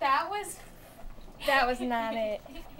that was That was not it.